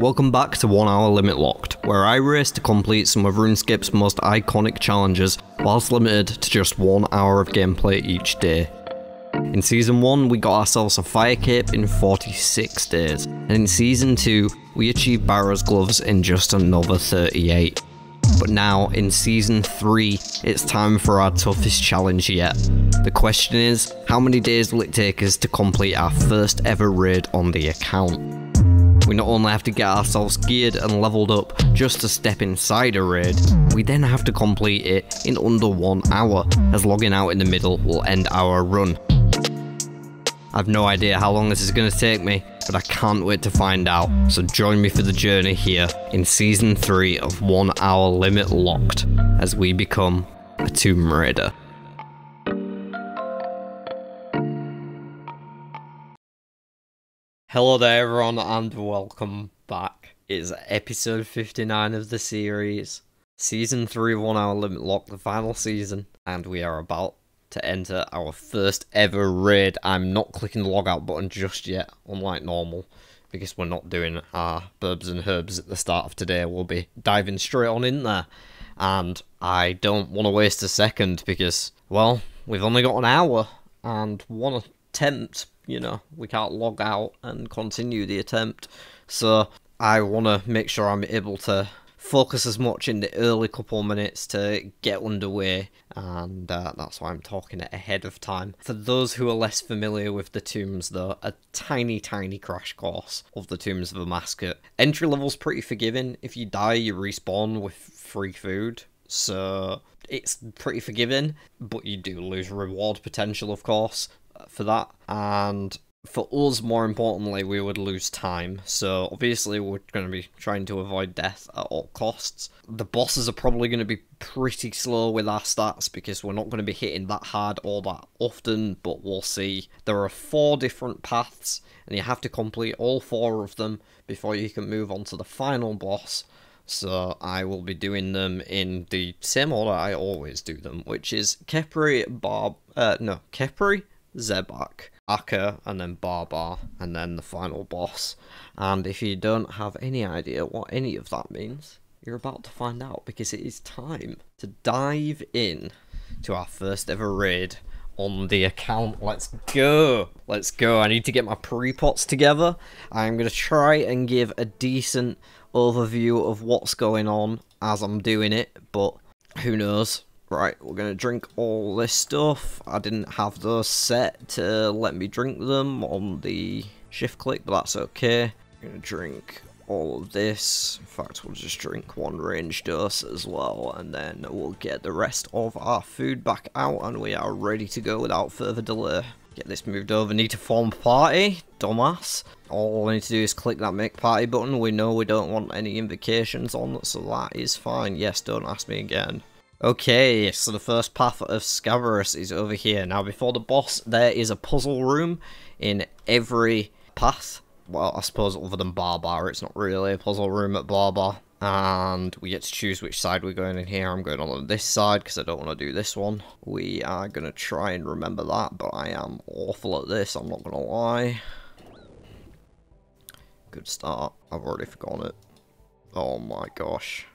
Welcome back to 1 Hour Limit Locked, where I race to complete some of RuneScape's most iconic challenges, whilst limited to just 1 hour of gameplay each day. In Season 1, we got ourselves a Fire Cape in 46 days, and in Season 2, we achieved Barrow's Gloves in just another 38. But now, in Season 3, it's time for our toughest challenge yet. The question is, how many days will it take us to complete our first ever raid on the account? We not only have to get ourselves geared and leveled up just to step inside a raid, we then have to complete it in under one hour, as logging out in the middle will end our run. I've no idea how long this is going to take me, but I can't wait to find out, so join me for the journey here in Season 3 of 1 Hour Limit Locked, as we become a Tomb Raider. Hello there everyone and welcome back. It's episode 59 of the series, season 3 1 hour limit lock, the final season, and we are about to enter our first ever raid. I'm not clicking the logout button just yet, unlike normal, because we're not doing our burbs and herbs at the start of today. We'll be diving straight on in there, and I don't want to waste a second because, well, we've only got an hour and one attempt you know, we can't log out and continue the attempt. So I want to make sure I'm able to focus as much in the early couple minutes to get underway, and uh, that's why I'm talking it ahead of time. For those who are less familiar with the tombs, though, a tiny, tiny crash course of the tombs of Amascut. Entry level's pretty forgiving. If you die, you respawn with free food, so it's pretty forgiving, but you do lose reward potential, of course for that. And for us, more importantly, we would lose time. So obviously, we're going to be trying to avoid death at all costs. The bosses are probably going to be pretty slow with our stats because we're not going to be hitting that hard all that often, but we'll see. There are four different paths, and you have to complete all four of them before you can move on to the final boss. So I will be doing them in the same order I always do them, which is Kephri, Barb, uh, no, Kephri, Zebak, Akkha, and then Ba-Ba, and then the final boss. And if you don't have any idea what any of that means, you're about to find out because it is time to dive in to our first ever raid on the account. Let's go. Let's go. I need to get my pre-pots together. I'm going to try and give a decent overview of what's going on as I'm doing it, but who knows? Right, we're going to drink all this stuff. I didn't have those set to let me drink them on the shift click, but that's okay. I'm going to drink all of this. In fact, we'll just drink one range dose as well, and then we'll get the rest of our food back out, and we are ready to go without further delay. Get this moved over. Need to form party. Dumbass. All I need to do is click that make party button. We know we don't want any invocations on, so that is fine. Yes, don't ask me again. Okay, so the first path of Scabaras is over here. Now, before the boss, there is a puzzle room in every path. Well, I suppose other than Ba-Ba, it's not really a puzzle room at Ba-Ba. And we get to choose which side we're going in here. I'm going on this side because I don't want to do this one. We are going to try and remember that, but I am awful at this, I'm not going to lie. Good start. I've already forgotten it. Oh my gosh.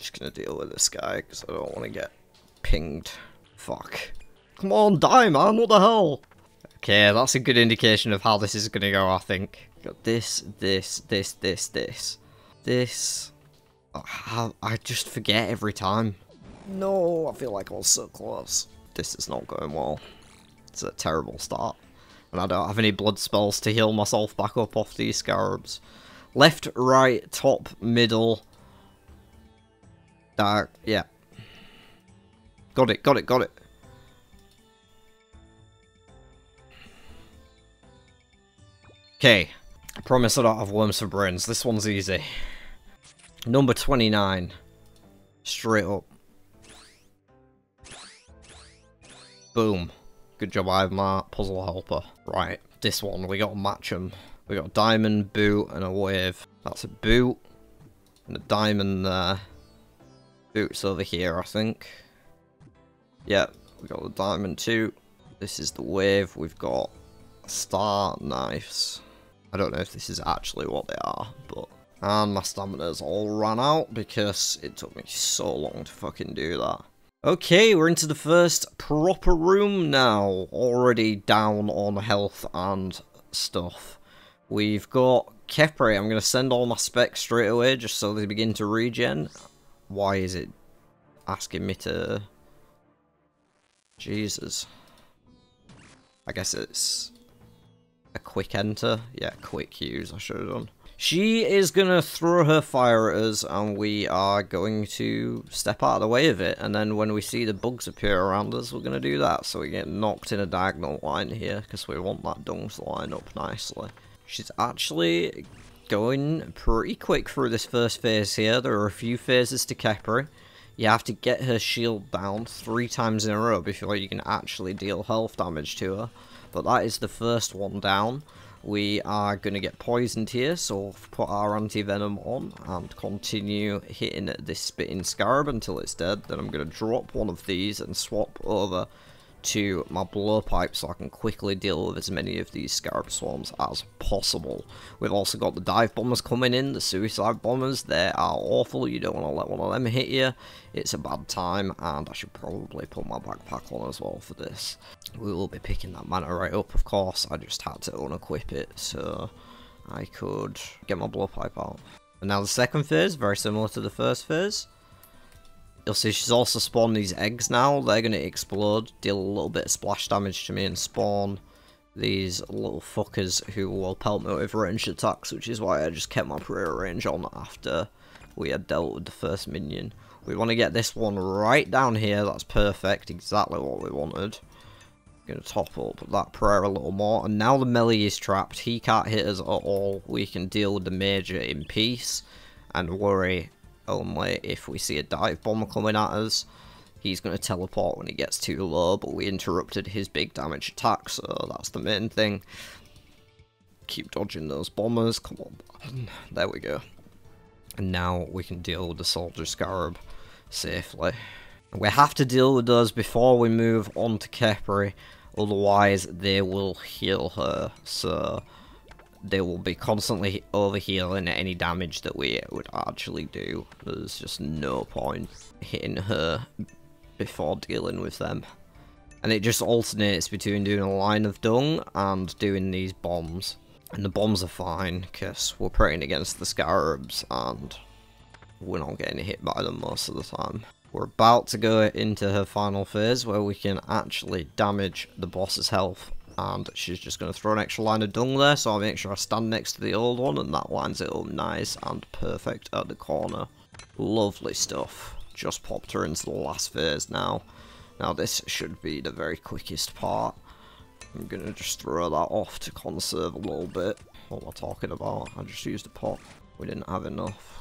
Just gonna deal with this guy because I don't want to get pinged. Fuck. Come on, die, man. What the hell? Okay, that's a good indication of how this is gonna go, I think. Got this, this, this, this, this. This... I, just forget every time. No, I feel like I was so close. This is not going well. It's a terrible start. And I don't have any blood spells to heal myself back up off these scarabs. Left, right, top, middle, Dark, yeah. Got it, got it, got it. Okay, I promise I don't have worms for brains. This one's easy. Number 29. Straight up. Boom. Good job I have my puzzle helper. Right, this one, we got to match them. We got a diamond, boot, and a wave. That's a boot, and a diamond there. Boots over here, I think. Yeah, we got the diamond too. This is the wave. We've got star knives. I don't know if this is actually what they are, but... And my stamina's all run out because it took me so long to fucking do that. Okay, we're into the first proper room now. Already down on health and stuff. We've got Kephri. I'm going to send all my specs straight away just so they begin to regen. Why is it asking me to... Jesus. I guess it's a quick enter. Yeah, quick use I should have done. She is going to throw her fire at us and we are going to step out of the way of it. And then when we see the bugs appear around us, we're going to do that. So we get knocked in a diagonal line here because we want that dung to line up nicely. She's actually going pretty quick through this first phase here. There are a few phases to Kephri. You have to get her shield down three times in a row before you can actually deal health damage to her. But that is the first one down. We are going to get poisoned here, so put our anti-venom on and continue hitting this spitting scarab until it's dead. Then I'm going to drop one of these and swap over to my blowpipe so I can quickly deal with as many of these scarab swarms as possible. We've also got the dive bombers coming in, the suicide bombers, they are awful, you don't want to let one of them hit you, it's a bad time, and I should probably put my backpack on as well for this. We will be picking that mana right up, of course, I just had to unequip it so I could get my blowpipe out. And now the second phase, very similar to the first phase. You'll see she's also spawned these eggs now. They're going to explode, deal a little bit of splash damage to me and spawn these little fuckers who will pelt me with ranged attacks, which is why I just kept my prayer range on after we had dealt with the first minion. We want to get this one right down here. That's perfect. Exactly what we wanted. Going to top up that prayer a little more. And now the melee is trapped. He can't hit us at all. We can deal with the major in peace and worry only if we see a dive bomber coming at us. He's going to teleport when he gets too low, but we interrupted his big damage attack, so that's the main thing. Keep dodging those bombers, come on. There we go. And now we can deal with the Soldier Scarab safely. We have to deal with those before we move on to Kephri, otherwise they will heal her, so they will be constantly overhealing any damage that we would actually do. There's just no point hitting her before dealing with them. And it just alternates between doing a line of dung and doing these bombs. And the bombs are fine, because we're praying against the scarabs, and we're not getting hit by them most of the time. We're about to go into her final phase, where we can actually damage the boss's health and she's just going to throw an extra line of dung there, so I'll make sure I stand next to the old one, and that lines it up nice and perfect at the corner. Lovely stuff. Just popped her into the last phase now. Now this should be the very quickest part. I'm going to just throw that off to conserve a little bit. What am I talking about? I just used a pot. We didn't have enough.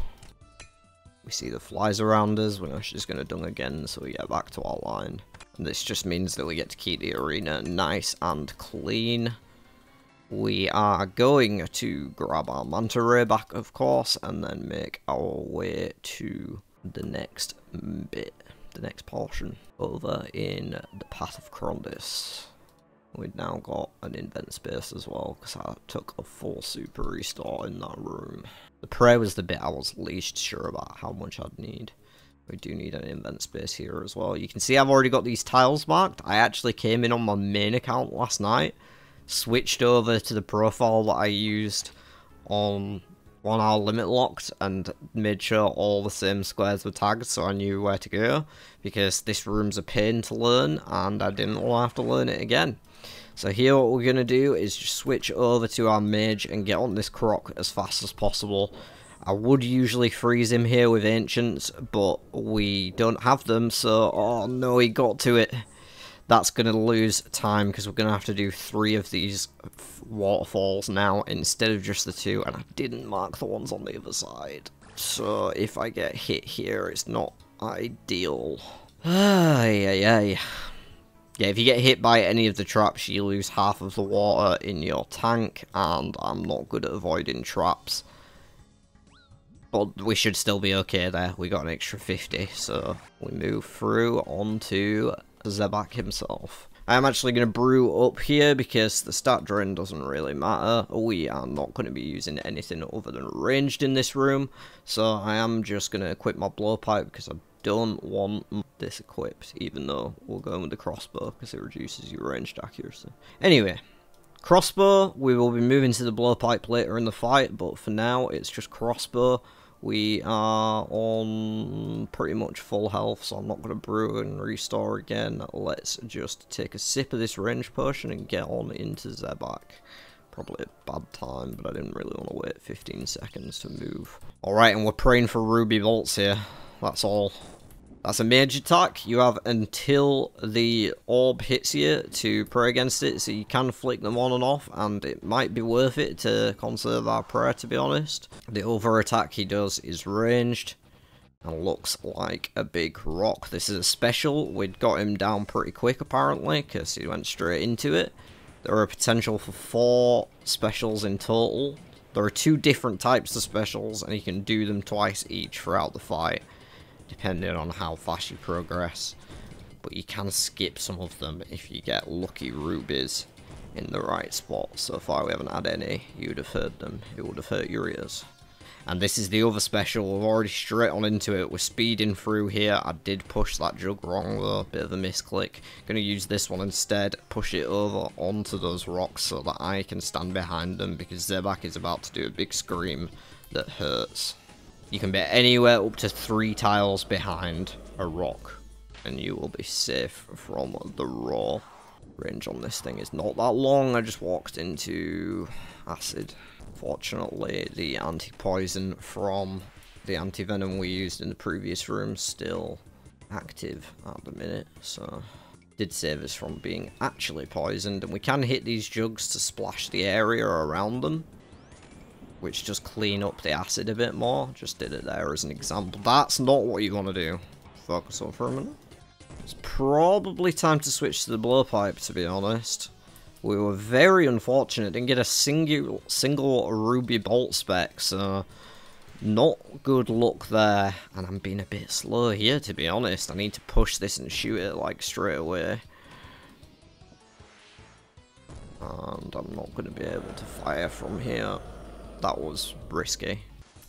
We see the flies around us. We're just going to dung again so we get back to our line. This just means that we get to keep the arena nice and clean. We are going to grab our Manta Ray back, of course, and then make our way to the next bit, the next portion, over in the Path of Crondis. We've now got an invent space as well, because I took a full super restore in that room. The prayer was the bit I was least sure about how much I'd need. We do need an invent space here as well. You can see I've already got these tiles marked. I actually came in on my main account last night, switched over to the profile that I used on one hour limit locked and made sure all the same squares were tagged so I knew where to go because this room's a pain to learn and I didn't want to have to learn it again. So here what we're going to do is just switch over to our mage and get on this croc as fast as possible I would usually freeze him here with Ancients, but we don't have them, so... Oh no, he got to it. That's going to lose time, because we're going to have to do three of these waterfalls now, instead of just the two, and I didn't mark the ones on the other side. So, if I get hit here, it's not ideal. Ay, ay, ay. Yeah, if you get hit by any of the traps, you lose half of the water in your tank, and I'm not good at avoiding traps. But we should still be okay there. We got an extra 50, so we move through onto Zebak himself. I'm actually going to brew up here because the stat drain doesn't really matter. We are not going to be using anything other than ranged in this room. So I am just going to equip my blowpipe because I don't want this equipped, even though we'll go with the crossbow because it reduces your ranged accuracy. Anyway, crossbow, we will be moving to the blowpipe later in the fight, but for now it's just crossbow. We are on pretty much full health, so I'm not going to brew and restore again. Let's just take a sip of this range potion and get on into Zebak. Probably a bad time, but I didn't really want to wait 15 seconds to move. Alright, and we're praying for Ruby Bolts here. That's all. That's a mage attack. You have until the orb hits you to pray against it, so you can flick them on and off, and it might be worth it to conserve our prayer, to be honest. The other attack he does is ranged, and looks like a big rock. This is a special. We'd got him down pretty quick, apparently, because he went straight into it. There are potential for four specials in total. There are two different types of specials, and you can do them twice each throughout the fight depending on how fast you progress. But you can skip some of them if you get lucky rubies in the right spot. So far we haven't had any. You'd have heard them. It would have hurt your ears. And this is the other special. We're already straight on into it. We're speeding through here. I did push that jug wrong though. Bit of a misclick. Gonna use this one instead. Push it over onto those rocks so that I can stand behind them because Zebak is about to do a big scream that hurts. You can be anywhere up to three tiles behind a rock, and you will be safe from the raw. Range on this thing is not that long, I just walked into acid. Fortunately, the anti-poison from the anti-venom we used in the previous room still active at the minute, so did save us from being actually poisoned, and we can hit these jugs to splash the area around them which just clean up the acid a bit more. Just did it there as an example. That's not what you want to do. Focus on for a minute. It's probably time to switch to the blowpipe, to be honest. We were very unfortunate, didn't get a single, single ruby bolt spec, so not good luck there. And I'm being a bit slow here, to be honest. I need to push this and shoot it, like, straight away. And I'm not going to be able to fire from here that was risky.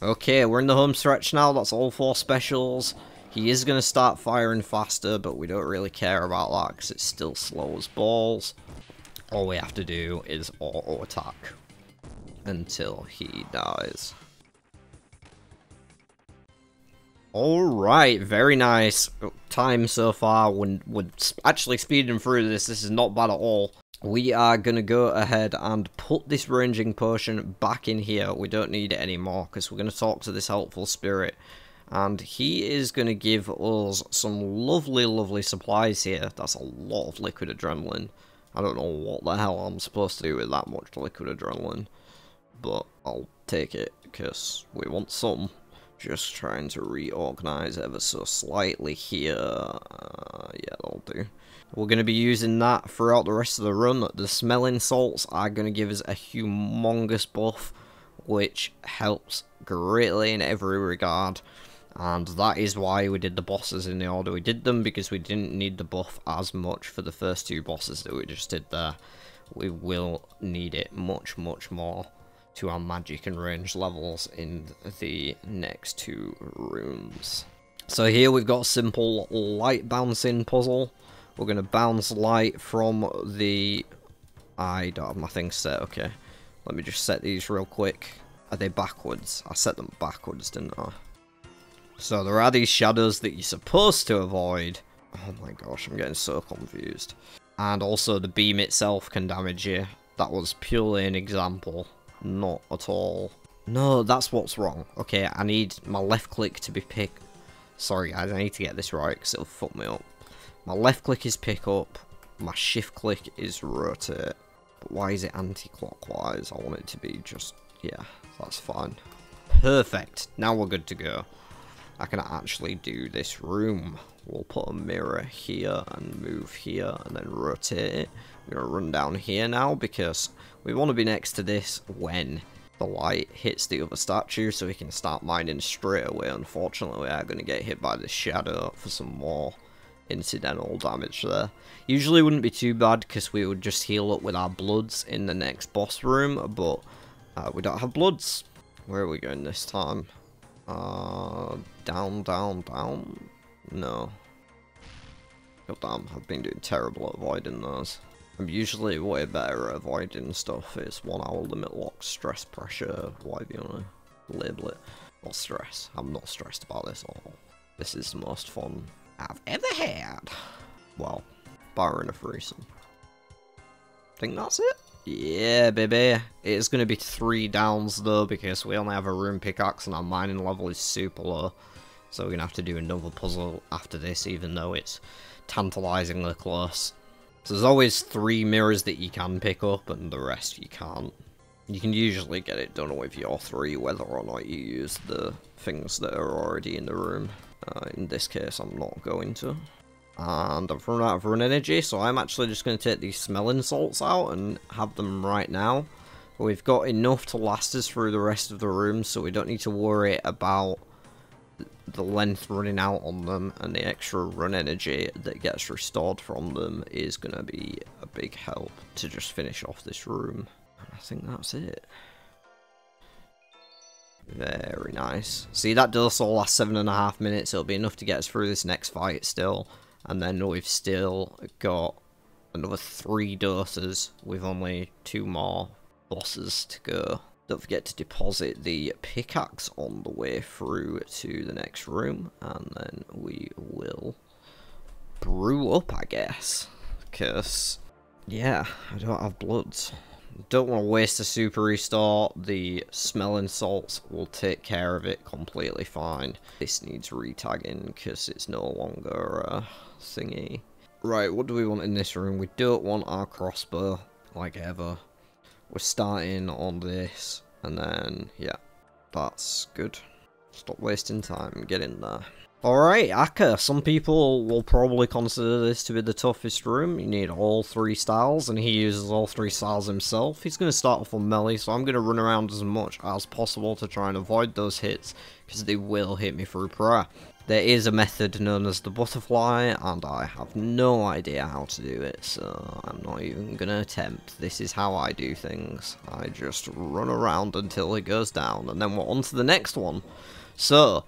Okay, we're in the home stretch now. That's all four specials. He is going to start firing faster, but we don't really care about that because it's still slow as balls. All we have to do is auto-attack until he dies. Alright, very nice oh, time so far. When, when actually speeding through this, this is not bad at all we are going to go ahead and put this ranging potion back in here. We don't need it anymore because we're going to talk to this helpful spirit. And he is going to give us some lovely, lovely supplies here. That's a lot of liquid adrenaline. I don't know what the hell I'm supposed to do with that much liquid adrenaline. But I'll take it because we want some. Just trying to reorganize ever so slightly here. Uh, yeah, that'll do. We're going to be using that throughout the rest of the run. The smelling salts are going to give us a humongous buff, which helps greatly in every regard. And that is why we did the bosses in the order we did them, because we didn't need the buff as much for the first two bosses that we just did there. We will need it much, much more to our magic and range levels in the next two rooms. So here we've got a simple light bouncing puzzle. We're going to bounce light from the... I don't have my things set, okay. Let me just set these real quick. Are they backwards? I set them backwards, didn't I? So there are these shadows that you're supposed to avoid. Oh my gosh, I'm getting so confused. And also the beam itself can damage you. That was purely an example. Not at all. No, that's what's wrong. Okay, I need my left click to be pick. Sorry guys, I need to get this right because it'll fuck me up. My left click is pick up. My shift click is rotate. But why is it anti-clockwise? I want it to be just... Yeah, that's fine. Perfect. Now we're good to go. I can actually do this room. We'll put a mirror here and move here and then rotate it. We're going to run down here now because we want to be next to this when the light hits the other statue so we can start mining straight away. Unfortunately, we are going to get hit by the shadow for some more incidental damage there. Usually wouldn't be too bad because we would just heal up with our bloods in the next boss room, but uh, we don't have bloods. Where are we going this time? Uh, down, down, down? No. God damn, I've been doing terrible at avoiding those. I'm usually way better at avoiding stuff. It's one hour limit lock, stress, pressure, whatever you want to label it. Or stress. I'm not stressed about this at all. This is the most fun I've ever had. Well, barring a threesome. Think that's it? Yeah, baby. It's going to be three downs, though, because we only have a room pickaxe and our mining level is super low. So we're to have to do another puzzle after this, even though it's tantalizingly close. So there's always three mirrors that you can pick up, and the rest you can't. You can usually get it done with your three, whether or not you use the things that are already in the room. Uh, in this case, I'm not going to. And I've run out of run energy, so I'm actually just going to take these smelling salts out and have them right now. We've got enough to last us through the rest of the room, so we don't need to worry about the length running out on them and the extra run energy that gets restored from them is going to be a big help to just finish off this room. I think that's it. Very nice. See, that does all last seven and a half minutes. It'll be enough to get us through this next fight still. And then we've still got another three doses with only two more bosses to go. Don't forget to deposit the pickaxe on the way through to the next room. And then we will brew up, I guess. Because, yeah, I don't have bloods. Don't want to waste a super restore. The smelling salts will take care of it completely fine. This needs retagging because it's no longer a thingy. Right, what do we want in this room? We don't want our crossbow, like ever. We're starting on this, and then, yeah, that's good. Stop wasting time, get in there. Alright, Akkha. Some people will probably consider this to be the toughest room. You need all three styles, and he uses all three styles himself. He's going to start off on melee, so I'm going to run around as much as possible to try and avoid those hits, because they will hit me through prayer. There is a method known as the butterfly, and I have no idea how to do it, so I'm not even going to attempt. This is how I do things. I just run around until it goes down, and then we're on to the next one. So,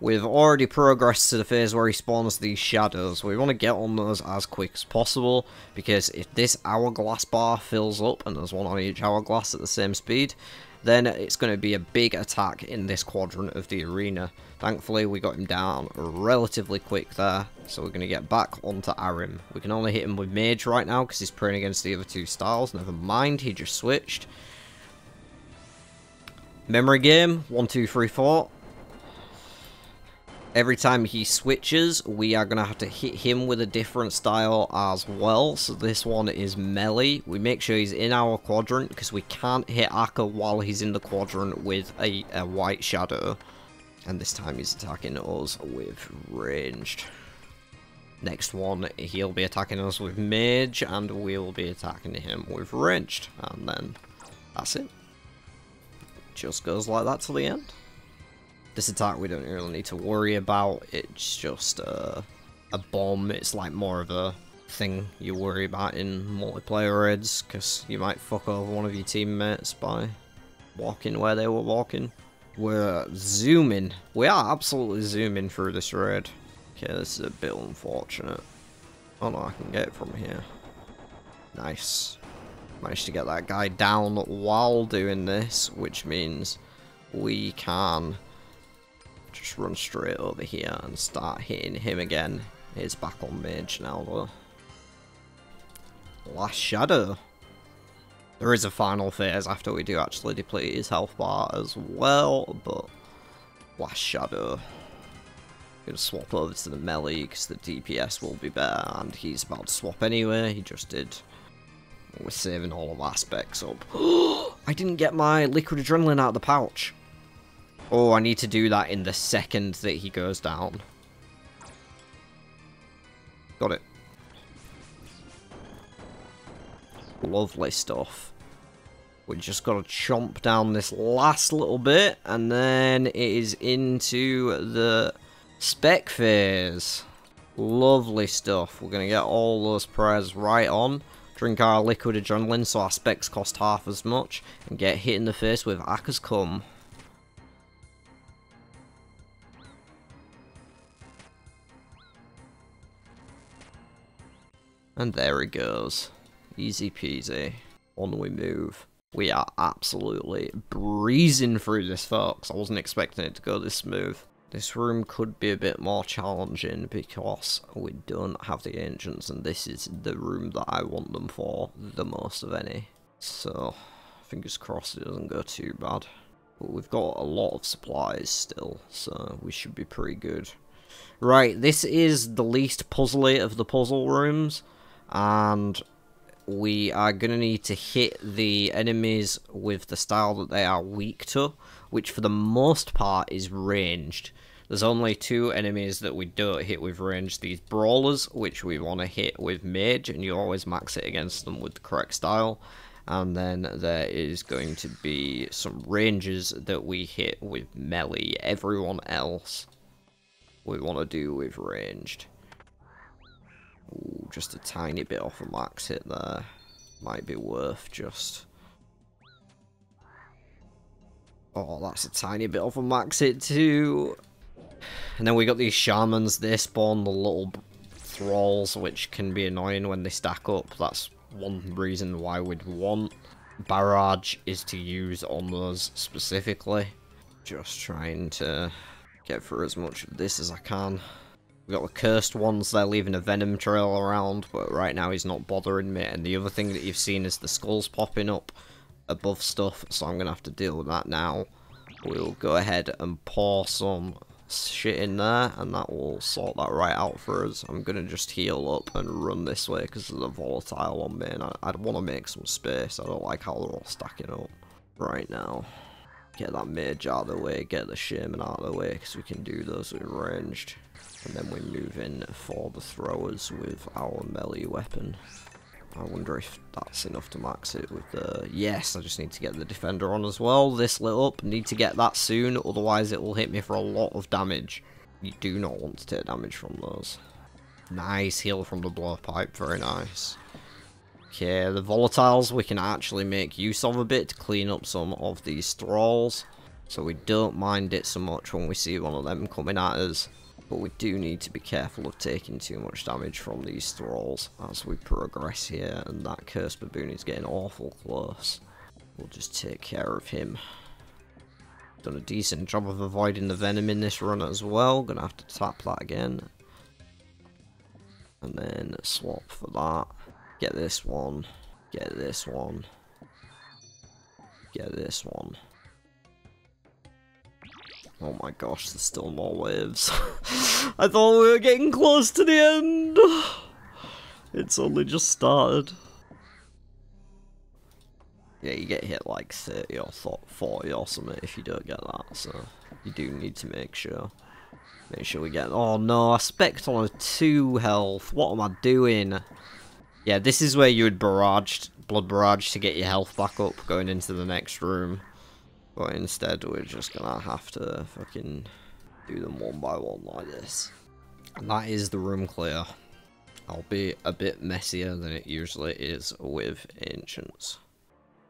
We've already progressed to the phase where he spawns these shadows. We want to get on those as quick as possible, because if this hourglass bar fills up, and there's one on each hourglass at the same speed, then it's going to be a big attack in this quadrant of the arena. Thankfully, we got him down relatively quick there, so we're going to get back onto Arim. We can only hit him with Mage right now, because he's praying against the other two styles. Never mind, he just switched. Memory game, one, two, three, four every time he switches, we are going to have to hit him with a different style as well. So this one is melee. We make sure he's in our quadrant because we can't hit Akkha while he's in the quadrant with a, a white shadow. And this time he's attacking us with ranged. Next one, he'll be attacking us with mage, and we'll be attacking him with ranged. And then, that's it. Just goes like that to the end. This attack we don't really need to worry about. It's just a bomb. It's like more of a thing you worry about in multiplayer raids because you might fuck over one of your teammates by walking where they were walking. We're zooming. We are absolutely zooming through this raid. Okay, this is a bit unfortunate. Oh no, I can get it from here. Nice. Managed to get that guy down while doing this, which means we can just run straight over here and start hitting him again. He's back on mage now though. Last Shadow. There is a final phase after we do actually deplete his health bar as well, but Last Shadow. Gonna swap over to the melee because the DPS will be better and he's about to swap anyway, he just did. We're saving all of aspects up. I didn't get my liquid adrenaline out of the pouch. Oh, I need to do that in the second that he goes down. Got it. Lovely stuff. We just got to chomp down this last little bit, and then it is into the spec phase. Lovely stuff. We're going to get all those prayers right on. Drink our liquid adrenaline so our specs cost half as much. And get hit in the face with Akkha's Cum. And there he goes. Easy peasy. On we move. We are absolutely breezing through this, folks. I wasn't expecting it to go this smooth. This room could be a bit more challenging because we don't have the ancients and this is the room that I want them for the most of any. So, fingers crossed it doesn't go too bad. But we've got a lot of supplies still, so we should be pretty good. Right, this is the least puzzly of the puzzle rooms, and we are going to need to hit the enemies with the style that they are weak to, which for the most part is ranged. There's only two enemies that we don't hit with range, these brawlers, which we want to hit with mage, and you always max it against them with the correct style. And then there is going to be some ranges that we hit with melee. Everyone else we want to do with ranged. Ooh, just a tiny bit off a max hit there. Might be worth just... Oh, that's a tiny bit off a max hit too. And then we got these shamans, they spawn the little thralls, which can be annoying when they stack up. That's one reason why we'd want barrage is to use on those specifically. Just trying to get through as much of this as I can. We got the cursed ones, they're leaving a venom trail around, but right now he's not bothering me. And the other thing that you've seen is the skulls popping up above stuff, so I'm going to have to deal with that now. We'll go ahead and pour some shit in there, and that will sort that right out for us. I'm going to just heal up and run this way because of the volatile on me, and I, I want to make some space. I don't like how they're all stacking up right now. Get that mage out of the way, get the shaman out of the way, because we can do those with ranged. And then we move in for the throwers with our melee weapon. I wonder if that's enough to max it with the... Yes, I just need to get the defender on as well. This lit up. Need to get that soon, otherwise it will hit me for a lot of damage. You do not want to take damage from those. Nice heal from the blowpipe. Very nice. Okay, the volatiles we can actually make use of a bit to clean up some of these thralls. So we don't mind it so much when we see one of them coming at us. But we do need to be careful of taking too much damage from these thralls as we progress here, and that cursed baboon is getting awful close. We'll just take care of him. Done a decent job of avoiding the venom in this run as well. Gonna have to tap that again. And then swap for that. Get this one. Get this one. Get this one. Oh my gosh, there's still more waves. I thought we were getting close to the end. It's only just started. Yeah, you get hit like 30 or 40 or something if you don't get that, so you do need to make sure. Make sure we get... Oh no, I spec on a 2 health. What am I doing? Yeah, this is where you would barrage, blood barrage to get your health back up going into the next room. But instead, we're just gonna have to fucking do them one by one like this. And that is the room clear. I'll be a bit messier than it usually is with Ancients.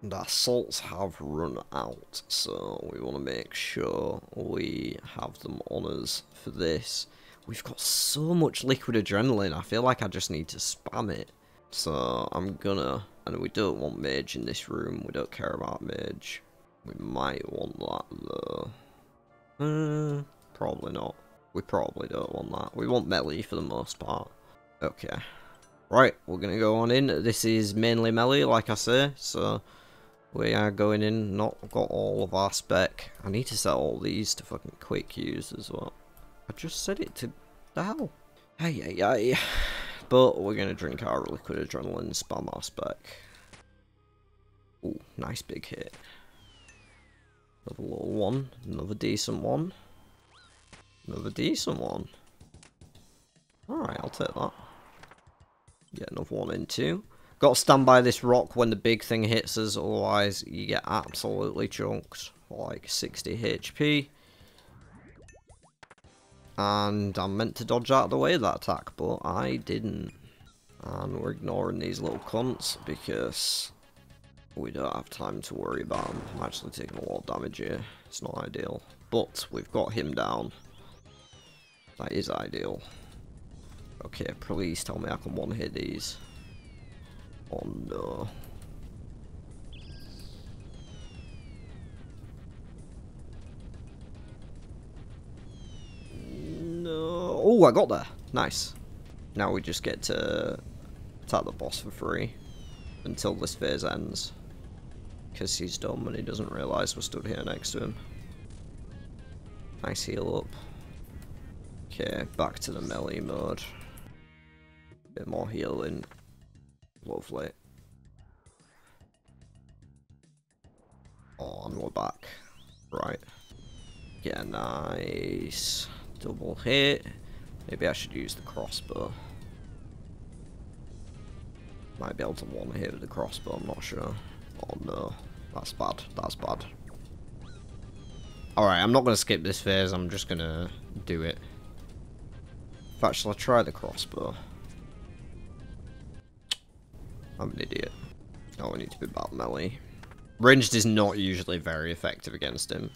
And our salts have run out, so we want to make sure we have them on us for this. We've got so much liquid adrenaline, I feel like I just need to spam it. So I'm gonna, and we don't want mage in this room, we don't care about mage. We might want that though. Uh, probably not. We probably don't want that. We want melee for the most part. Okay. Right, we're going to go on in. This is mainly melee, like I say, so we are going in, not got all of our spec. I need to set all these to fucking quick use as well. I just said it to the hell. Hey, hey, hey. But we're going to drink our liquid adrenaline, spam our spec. Ooh, nice big hit. Another little one. Another decent one. Another decent one. Alright, I'll take that. Get another one in too. Got to stand by this rock when the big thing hits us, otherwise you get absolutely chunked like 60 HP. and I'm meant to dodge out of the way of that attack, but I didn't. And we're ignoring these little cunts because we don't have time to worry about him. I'm actually taking a lot of damage here. It's not ideal. But we've got him down. That is ideal. Okay, please tell me I can one-hit these. Oh no. No. Oh, I got there. Nice. Now we just get to attack the boss for free until this phase ends. Because he's dumb and he doesn't realise we're stood here next to him. Nice heal up. Okay, back to the melee mode. Bit more healing. Lovely. Oh, and we're back. Right. Yeah, nice. Double hit. Maybe I should use the crossbow. Might be able to one hit with the crossbow, I'm not sure. No, that's bad, that's bad. Alright, I'm not going to skip this phase, I'm just going to do it. In fact, shall I try the crossbow? I'm an idiot. Oh, I need to be battle melee. Ranged is not usually very effective against him.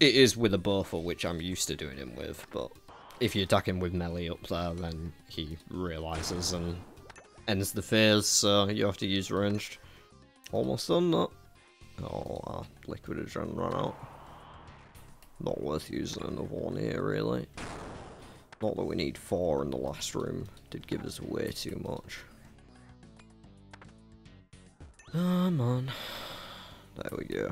It is with a buffer, which I'm used to doing him with, but if you attack him with melee up there, then he realises and ends the phase, so you have to use ranged. Almost done that. Oh, uh, liquid adrenaline run out. Not worth using another one here, really. Not that we need four in the last room. Did give us way too much. Come on. There we go.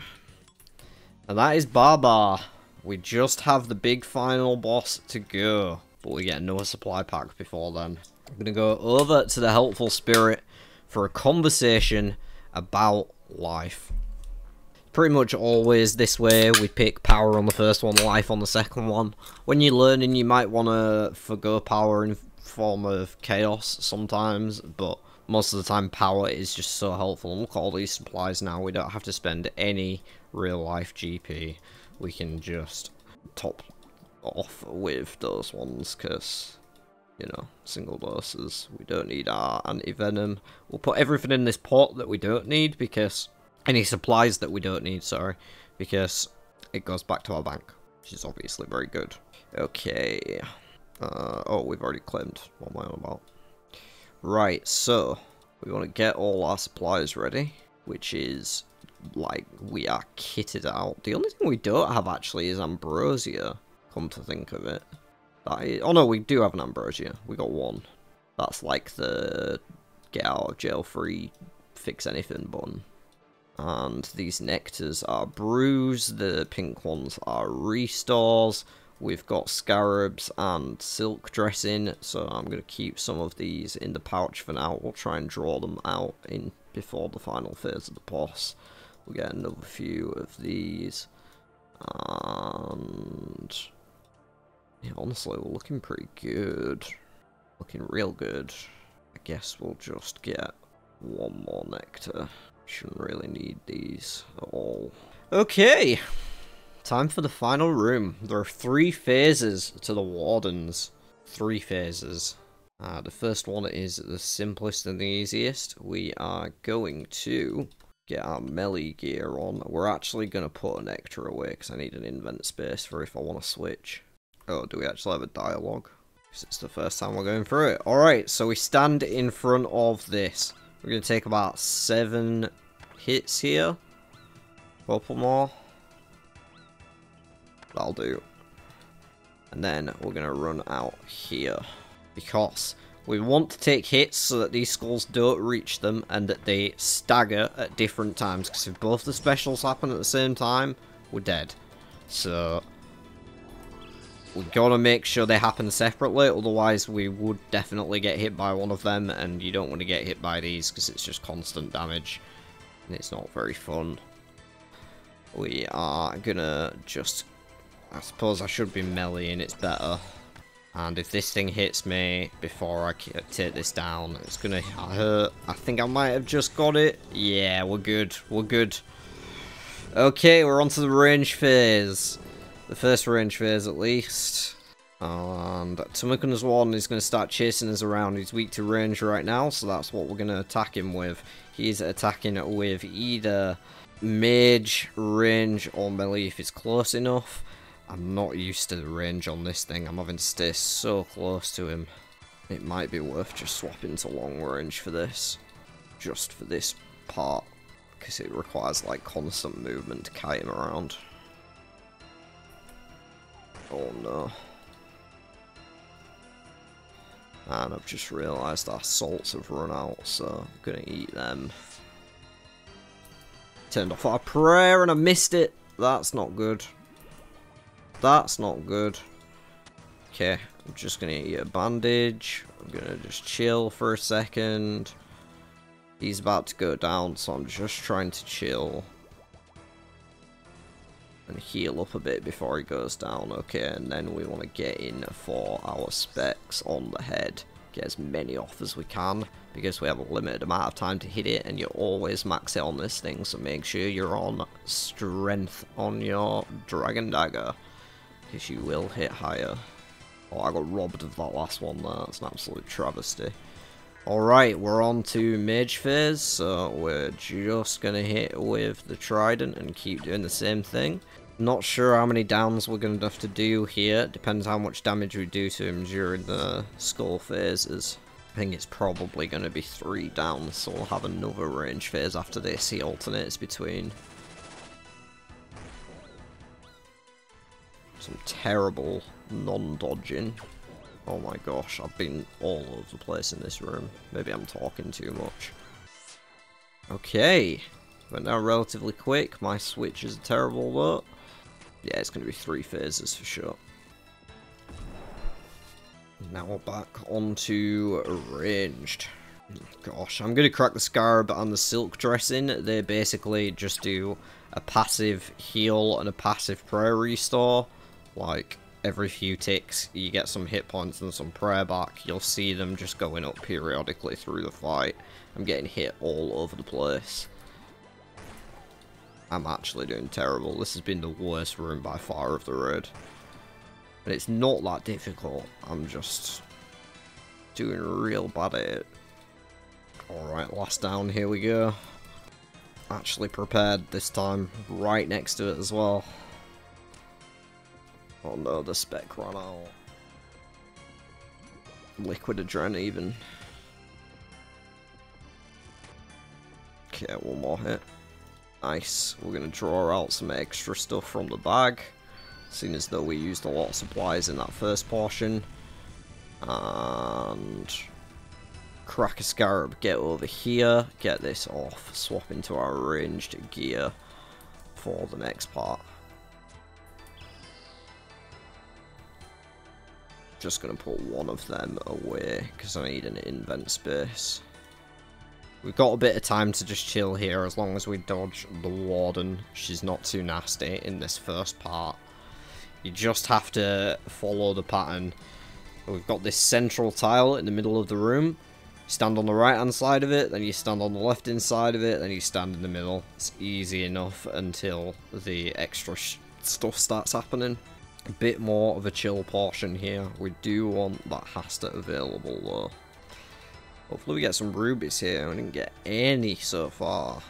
And that is Ba-Ba. We just have the big final boss to go. But we get no supply pack before then. I'm going to go over to the Helpful Spirit for a conversation about life. Pretty much always this way, we pick power on the first one, life on the second one. When you're learning, you might want to forgo power in form of chaos sometimes, but most of the time power is just so helpful. And look at all these supplies now, we don't have to spend any real life GP. We can just top off with those ones, because you know, single doses. We don't need our anti-venom. We'll put everything in this pot that we don't need because any supplies that we don't need, sorry, because it goes back to our bank, which is obviously very good. Okay. Uh, oh, we've already claimed. What am I on about? Right, so we want to get all our supplies ready, which is like we are kitted out. The only thing we don't have actually is ambrosia, come to think of it. Oh no, we do have an ambrosia. We got one. That's like the get out of jail free, fix anything button. And these nectars are brews, the pink ones are restores. We've got scarabs and silk dressing, so I'm going to keep some of these in the pouch for now. We'll try and draw them out in before the final phase of the boss. We'll get another few of these. And yeah, honestly, we're looking pretty good. Looking real good. I guess we'll just get one more nectar. Shouldn't really need these at all. Okay, time for the final room. There are three phases to the Wardens. Three phases. Uh, the first one is the simplest and the easiest. We are going to get our melee gear on. We're actually going to put an nectar away because I need an invent space for if I want to switch. Oh, do we actually have a dialogue? Because it's the first time we're going through it. Alright, so we stand in front of this. We're going to take about seven hits here. Couple more. That'll do. And then we're going to run out here. Because we want to take hits so that these skulls don't reach them and that they stagger at different times. Because if both the specials happen at the same time, we're dead. So we gotta make sure they happen separately, otherwise we would definitely get hit by one of them, and you don't want to get hit by these because it's just constant damage, and it's not very fun. We are gonna just... I suppose I should be meleeing, it's better. And if this thing hits me before I take this down, it's gonna hurt. I think I might have just got it. Yeah, we're good. We're good. Okay, we're on to the range phase. The first range phase, at least. And Tumeken's one is going to start chasing us around. He's weak to range right now, so that's what we're going to attack him with. He's attacking with either mage, range, or melee if it's close enough. I'm not used to the range on this thing. I'm having to stay so close to him. It might be worth just swapping to long range for this. Just for this part. Because it requires like constant movement to kite him around. Oh no. And I've just realised our salts have run out, so I'm gonna eat them. Turned off our prayer and I missed it. That's not good. That's not good. Okay, I'm just gonna eat a bandage. I'm gonna just chill for a second. He's about to go down, so I'm just trying to chill. And heal up a bit before he goes down, okay, and then we want to get in for our specs on the head. Get as many off as we can, because we have a limited amount of time to hit it, and you always max it on this thing, so make sure you're on strength on your Dragon Dagger, because you will hit higher. Oh, I got robbed of that last one there, it's an absolute travesty. Alright, we're on to Mage Phase, so we're just going to hit with the Trident and keep doing the same thing. Not sure how many downs we're going to have to do here, depends how much damage we do to him during the skull phases. I think it's probably going to be three downs, so we'll have another range phase after this, he alternates between. Some terrible non-dodging. Oh my gosh, I've been all over the place in this room. Maybe I'm talking too much. Okay. Went down relatively quick. My switch is a terrible though. Yeah, it's going to be three phases for sure. Now we're back onto ranged. Gosh, I'm going to crack the Scarab and the Silk Dressing. They basically just do a passive heal and a passive prayer restore. Like, every few ticks you get some hit points and some prayer back. You'll see them just going up periodically through the fight. I'm getting hit all over the place. I'm actually doing terrible. This has been the worst room by far of the road. And it's not that difficult. I'm just doing real bad at it. Alright, last down, here we go. Actually prepared this time, right next to it as well. Oh no, the spec ran out. Liquid Adren even. Okay, one more hit. Nice. We're going to draw out some extra stuff from the bag. Seeing as though we used a lot of supplies in that first portion. And... Crack a Scarab, get over here, get this off, swap into our ranged gear for the next part. just going to put one of them away because I need an invent space. We've got a bit of time to just chill here as long as we dodge the Warden. She's not too nasty in this first part. You just have to follow the pattern. We've got this central tile in the middle of the room. Stand on the right hand side of it, then you stand on the left hand side of it, then you stand in the middle. It's easy enough until the extra stuff starts happening a bit more of a chill portion here. We do want that Hasta available though. Hopefully we get some rubies here. We didn't get any so far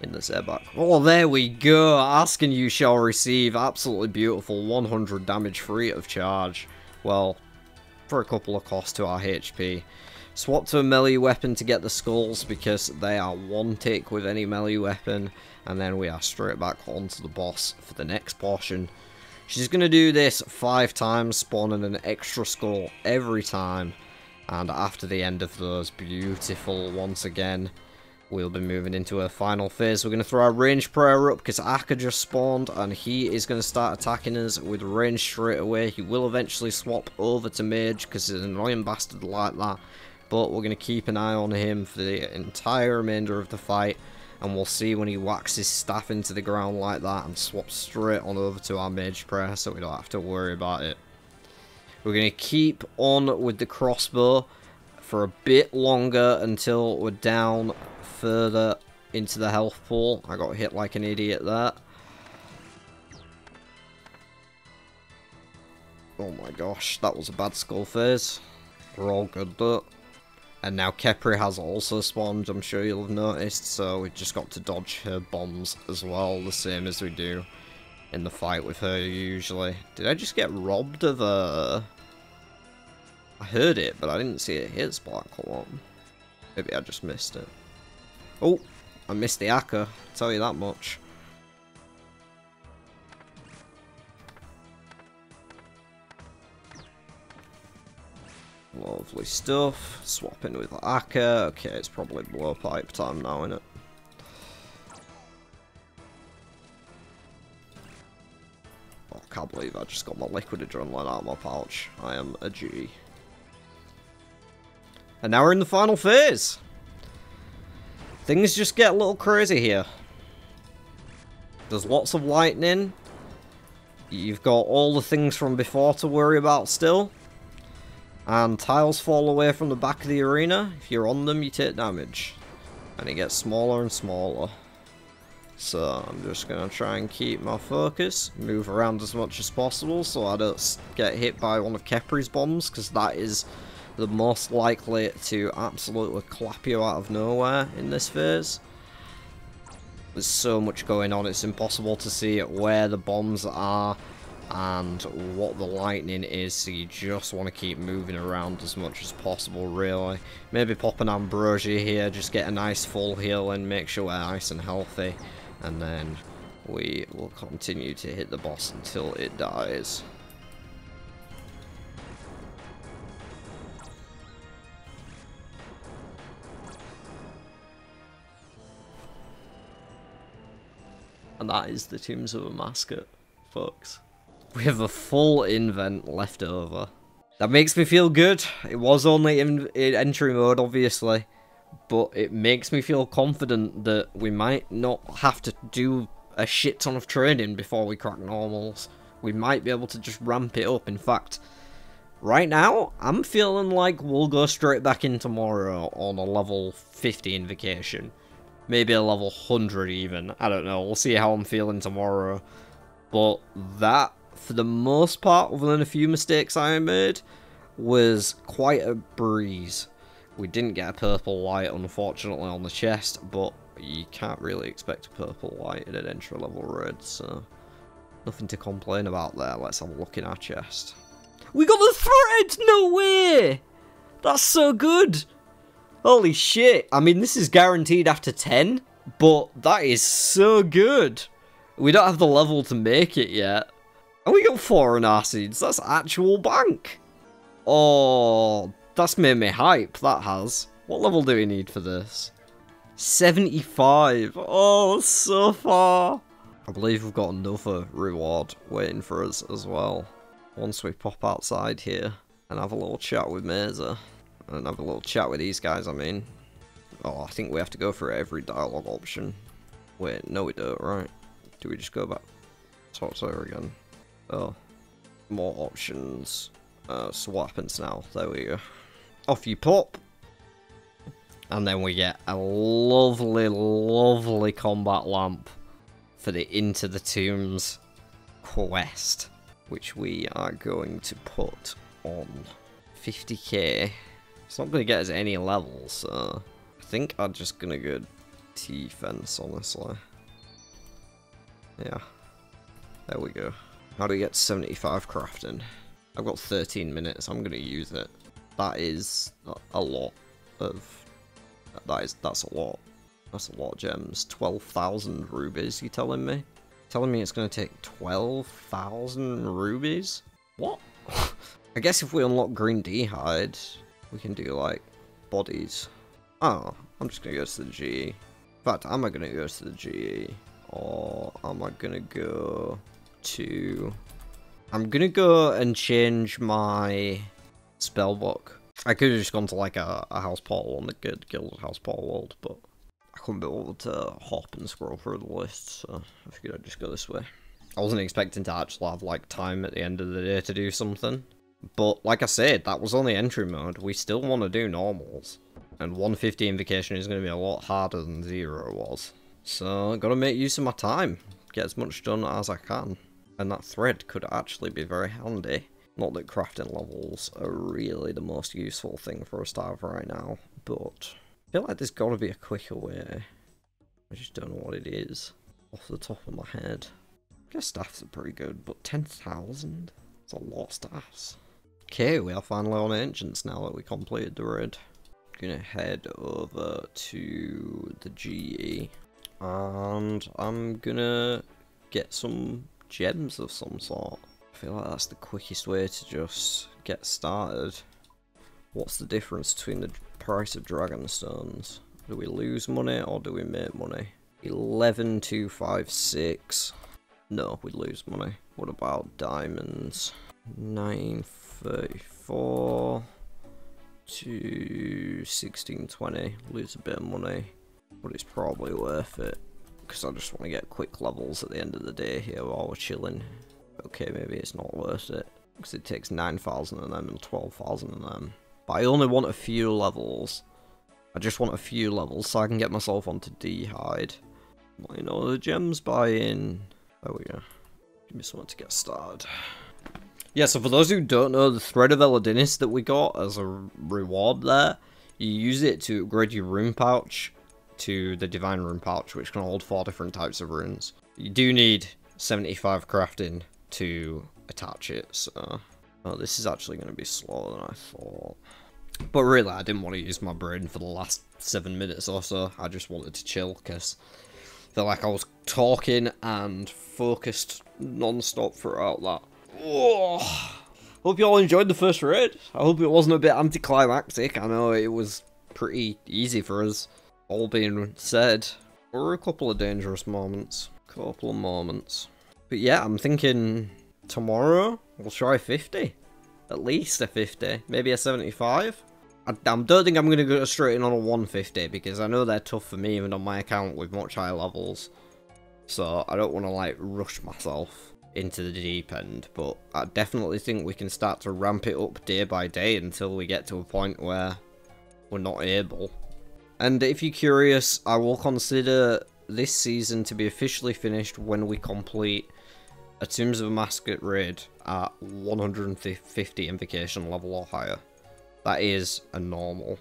in the Zebak. Oh, there we go. Asking you shall receive. Absolutely beautiful. 100 damage free of charge. Well, for a couple of costs to our HP. Swap to a melee weapon to get the skulls because they are one tick with any melee weapon. And then we are straight back onto the boss for the next portion. She's going to do this five times, spawning an extra skull every time. And after the end of those, beautiful once again, we'll be moving into a final phase. We're going to throw our range prayer up because Akkha just spawned and he is going to start attacking us with range straight away. He will eventually swap over to mage because he's an annoying bastard like that. But we're going to keep an eye on him for the entire remainder of the fight and we'll see when he whacks his staff into the ground like that and swaps straight on over to our mage prayer so we don't have to worry about it. We're going to keep on with the crossbow for a bit longer until we're down further into the health pool. I got hit like an idiot there. Oh my gosh, that was a bad skull phase. We're all good though. And now Kephri has also spawned, I'm sure you'll have noticed, so we've just got to dodge her bombs as well, the same as we do in the fight with her usually. Did I just get robbed of a... I heard it, but I didn't see it hit Sparkle Maybe I just missed it. Oh, I missed the Akkha, tell you that much. Lovely stuff. Swapping with Akkha. Okay, it's probably blowpipe time now, isn't it? Can't believe I just got my liquid adrenaline out of my pouch. I am a G. And now we're in the final phase. Things just get a little crazy here. There's lots of lightning. You've got all the things from before to worry about still. And tiles fall away from the back of the arena. If you're on them, you take damage. And it gets smaller and smaller. So I'm just going to try and keep my focus, move around as much as possible so I don't get hit by one of Kephri's bombs, because that is the most likely to absolutely clap you out of nowhere in this phase. There's so much going on, it's impossible to see where the bombs are and what the lightning is, so you just want to keep moving around as much as possible, really. Maybe pop an Ambrosia here, just get a nice full heal and make sure we're nice and healthy, and then we will continue to hit the boss until it dies. And that is the Tombs of Amascut, folks. We have a full invent left over. That makes me feel good. It was only in, entry mode, obviously. But it makes me feel confident that we might not have to do a shit ton of training before we crack normals. We might be able to just ramp it up. In fact, right now, I'm feeling like we'll go straight back in tomorrow on a level 50 invocation. Maybe a level 100 even. I don't know. We'll see how I'm feeling tomorrow. But that for the most part, other than a few mistakes I made, was quite a breeze. We didn't get a purple light, unfortunately, on the chest, but you can't really expect a purple light in an entry-level raid, so nothing to complain about there. Let's have a look in our chest. We got the thread! No way! That's so good! Holy shit. I mean, this is guaranteed after 10, but that is so good. We don't have the level to make it yet. And we got foreign acids. That's actual bank. Oh, that's made me hype. That has. What level do we need for this? 75. Oh, so far. I believe we've got another reward waiting for us as well. Once we pop outside here and have a little chat with Mesa. And have a little chat with these guys, I mean. Oh, I think we have to go for every dialogue option. Wait, no we don't, right? Do we just go back? Talk to her again. Oh, more options. Uh, what happens now? There we go. Off you pop. And then we get a lovely, lovely combat lamp for the Into the Tombs quest, which we are going to put on 50k. It's not going to get us any levels, so I think I'm just going to go T-Fence, honestly. Yeah. There we go. How do we get 75 crafting? I've got 13 minutes, I'm going to use it. That is a lot of... That is, that's a lot. That's a lot of gems. 12,000 rubies, you telling me? Telling me it's to take 12,000 rubies? What? I guess if we unlock green d'hide, we can do, like, bodies. Oh, I'm just to go to the GE. In fact, am I to go to the GE? Or am I to go to... I'm gonna go and change my spell book. I could have just gone to like a, a house portal on the good guild house portal world, but I couldn't be able to hop and scroll through the list, so I figured I'd just go this way. I wasn't expecting to actually have like time at the end of the day to do something. But like I said, that was only entry mode. We still want to do normals. And 150 invocation is going to be a lot harder than zero was. So, I gotta make use of my time. Get as much done as I can. And that thread could actually be very handy Not that crafting levels are really the most useful thing for a starter right now, but I feel like there's got to be a quicker way. I just don't know what it is off the top of my head. I guess staffs are pretty good, but 10,000? It's a lot of staffs. Okay, we are finally on Ancients now that we completed the raid. Gonna head over to the GE. And I'm gonna get some gems of some sort. I feel like that's the quickest way to just get started. What's the difference between the price of dragon stones? Do we lose money or do we make money? 11256. No, we lose money. What about diamonds? 934 to 1620. Lose a bit of money, but it's probably worth it. Because I just want to get quick levels at the end of the day here while we're chilling. Okay, maybe it's not worth it. Because it takes 9,000 of them and 12,000 of them. But I only want a few levels. I just want a few levels so I can get myself onto D-Hide. You know, the gems buy in. There we go. Give me something to get started. Yeah, so for those who don't know, the Thread of Elidinis that we got as a reward there, you use it to upgrade your rune pouch to the Divine Rune Pouch, which can hold four different types of runes. You do need 75 crafting to attach it, so... Oh, this is actually going to be slower than I thought. But really, I didn't want to use my brain for the last seven minutes or so. I just wanted to chill, because feel like I was talking and focused non-stop throughout that. Oh, hope you all enjoyed the first raid. I hope it wasn't a bit anticlimactic. I know it was pretty easy for us, all being said. There were a couple of dangerous moments. Couple of moments. But yeah, I'm thinking tomorrow we'll try 50. At least a 50. Maybe a 75. I, don't think I'm going to go straight in on a 150 because I know they're tough for me even on my account with much higher levels. So I don't want to like rush myself into the deep end, but I definitely think we can start to ramp it up day by day until we get to a point where we're not able. And if you're curious, I will consider this season to be officially finished when we complete a Tombs of Amascut raid at 150 invocation level or higher. That is a normal.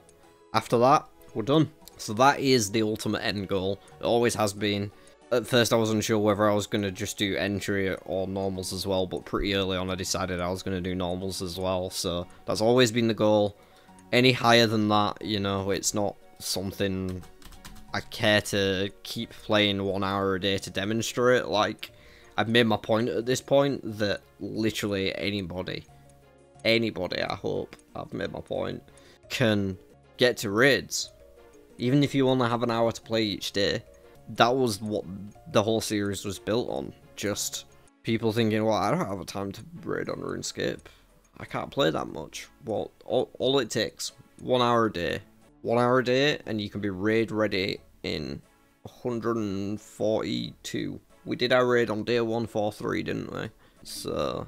After that, we're done. So that is the ultimate end goal. It always has been at first I wasn't sure whether I was going to just do entry or normals as well, but pretty early on I decided I was going to do normals as well, so that's always been the goal. Any higher than that, you know, it's not something I care to keep playing one hour a day to demonstrate, like, I've made my point at this point that literally anybody, anybody I hope, I've made my point, can get to raids. Even if you only have an hour to play each day, that was what the whole series was built on. Just people thinking, well, I don't have a time to raid on RuneScape. I can't play that much. Well, all, all it takes, one hour a day. One hour a day, and you can be raid ready in 142. We did our raid on day 143, didn't we? So,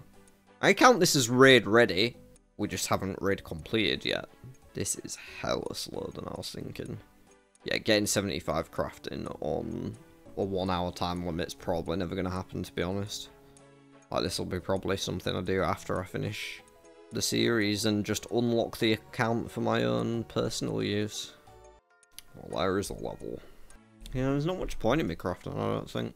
I count this as raid ready. We just haven't raid completed yet. This is hella slower than I was thinking yeah, getting 75 crafting on a one hour time limit's probably never going to happen, to be honest. Like, this will be probably something I do after I finish the series and just unlock the account for my own personal use. Well, there is a level. Yeah, there's not much point in me crafting, I don't think.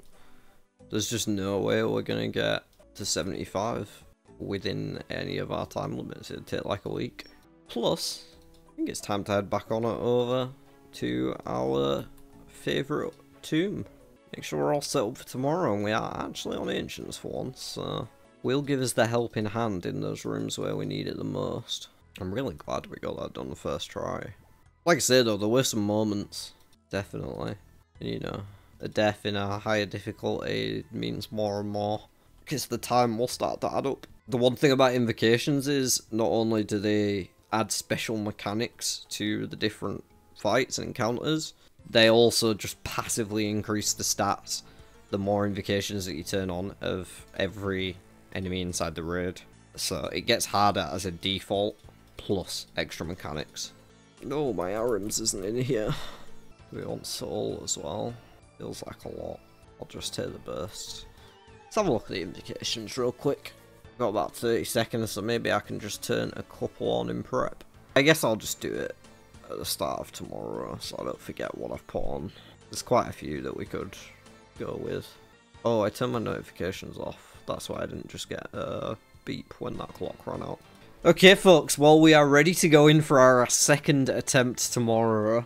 There's just no way we're going to get to 75 within any of our time limits. It'd take like a week. Plus, I think it's time to head back on it over to our favourite tomb. Make sure we're all set up for tomorrow, and we are actually on Ancients for once, so will give us the helping hand in those rooms where we need it the most. I'm really glad we got that done the first try. Like I said though, there were some moments, definitely. You know, a death in a higher difficulty means more and more, because the time will start to add up. The one thing about invocations is, not only do they add special mechanics to the different fights and encounters, they also just passively increase the stats the more invocations that you turn on of every enemy inside the raid. So it gets harder as a default, plus extra mechanics. No, my Ahrim's isn't in here. We want Soul as well. Feels like a lot. I'll just take the burst. Let's have a look at the invocations real quick. Got about 30 seconds, so maybe I can just turn a couple on in prep. I guess I'll just do it at the start of tomorrow, so I don't forget what I've put on. There's quite a few that we could go with. Oh, I turned my notifications off. That's why I didn't just get a beep when that clock ran out. Okay, folks, well, we are ready to go in for our second attempt tomorrow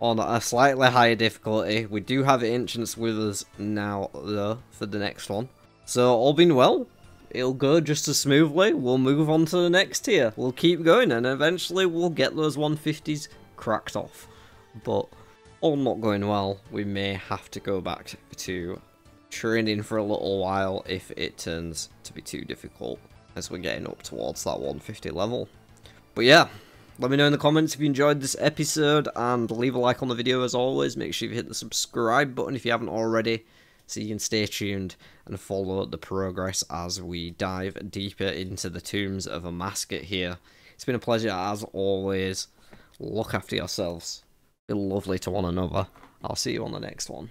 on a slightly higher difficulty. We do have Ancients with us now, though, for the next one. So, all being well, it'll go just as smoothly. We'll move on to the next tier. We'll keep going, and eventually we'll get those 150s cracked off. But, all not going well, we may have to go back to training for a little while if it turns to be too difficult as we're getting up towards that 150 level. But yeah, let me know in the comments if you enjoyed this episode and leave a like on the video as always. Make sure you hit the subscribe button if you haven't already so you can stay tuned and follow the progress as we dive deeper into the tombs of Amascut here. It's been a pleasure as always. Look after yourselves. Be lovely to one another. I'll see you on the next one.